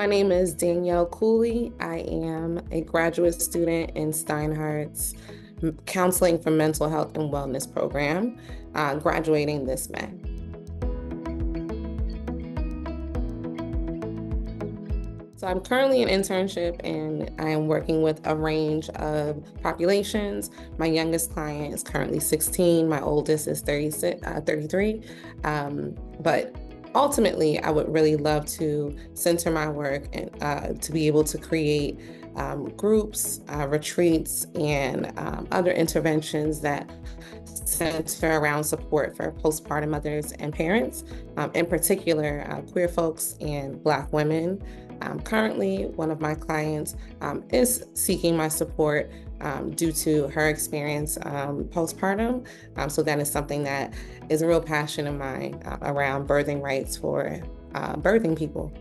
My name is Danielle Cooley. I am a graduate student in Steinhardt's Counseling for Mental Health and Wellness program, uh, graduating this May. So I'm currently in internship and I am working with a range of populations. My youngest client is currently 16. My oldest is 36, uh, 33. Um, but ultimately, I would really love to center my work and uh, to be able to create um, groups, uh, retreats, and um, other interventions that center around support for postpartum mothers and parents, um, in particular, uh, queer folks and Black women. Um, currently, one of my clients um, is seeking my support um, due to her experience um, postpartum. Um, so, that is something that is a real passion of mine uh, around birthing rights for uh, birthing people.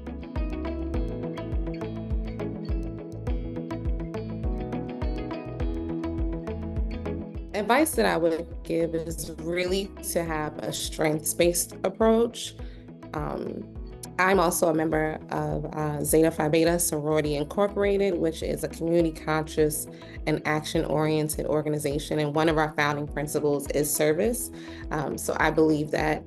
Advice that I would give is really to have a strengths based approach. Um, I'm also a member of uh, Zeta Phi Beta Sorority Incorporated, which is a community conscious and action oriented organization. And one of our founding principles is service. Um, so I believe that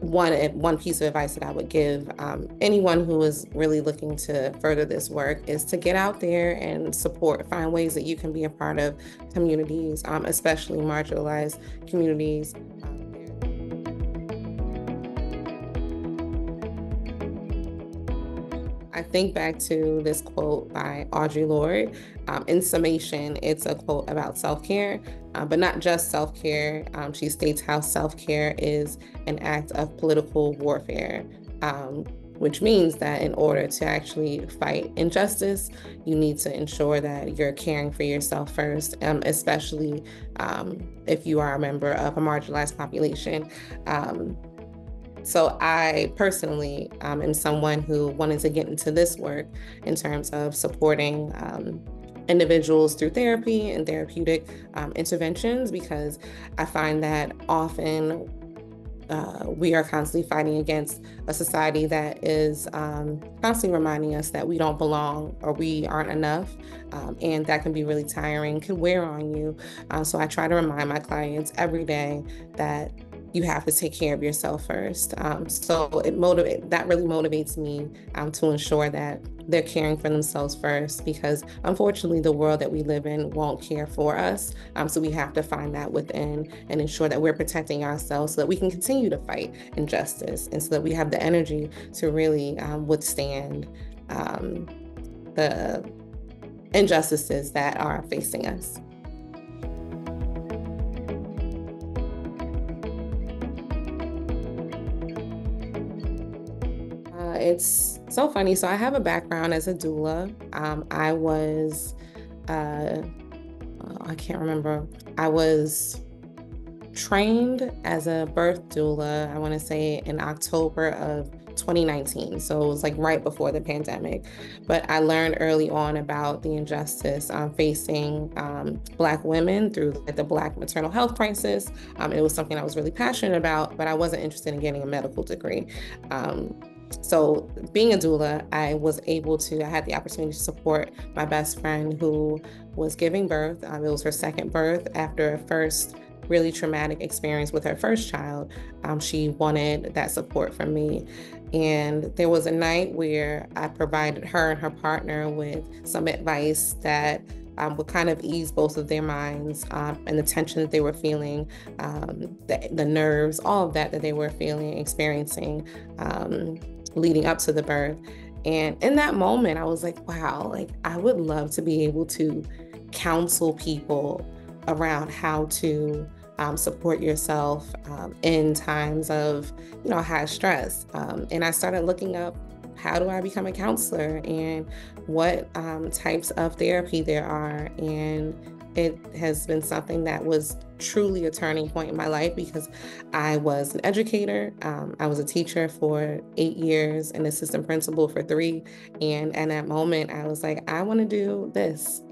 one one piece of advice that I would give um, anyone who is really looking to further this work is to get out there and support, find ways that you can be a part of communities, um, especially marginalized communities. I think back to this quote by Audre Lorde. Um, in summation, it's a quote about self care, uh, but not just self care. Um, she states how self care is an act of political warfare. Um, which means that in order to actually fight injustice, you need to ensure that you're caring for yourself first, um, especially um, if you are a member of a marginalized population. Um, so I personally um, am someone who wanted to get into this work in terms of supporting um, individuals through therapy and therapeutic um, interventions because I find that often uh, we are constantly fighting against a society that is um, constantly reminding us that we don't belong or we aren't enough. Um, and that can be really tiring, can wear on you. Uh, so I try to remind my clients every day that you have to take care of yourself first. Um, so it motivate that really motivates me um, to ensure that they're caring for themselves first because unfortunately the world that we live in won't care for us. Um, so we have to find that within and ensure that we're protecting ourselves so that we can continue to fight injustice and so that we have the energy to really um, withstand um, the injustices that are facing us. It's so funny. So I have a background as a doula. Um, I was, uh, oh, I can't remember. I was trained as a birth doula. I want to say in October of 2019. So it was like right before the pandemic. But I learned early on about the injustice um, facing um, Black women through the Black maternal health crisis. Um, it was something I was really passionate about, but I wasn't interested in getting a medical degree. Um, so being a doula, I was able to, I had the opportunity to support my best friend who was giving birth. Um, it was her second birth after a first really traumatic experience with her first child. Um, she wanted that support from me. And there was a night where I provided her and her partner with some advice that um, would kind of ease both of their minds um, and the tension that they were feeling, um, the, the, nerves, all of that that they were feeling, experiencing. Leading up to the birth. And in that moment, I was like, wow, like I would love to be able to counsel people around how to um, support yourself um, in times of, you know, high stress. Um, and I started looking up how do I become a counselor and what um, types of therapy there are. And it has been something that was truly a turning point in my life because I was an educator. Um, I was a teacher for eight years, an assistant principal for three. And at that moment, I was like, I want to do this.